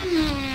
Mm-hmm.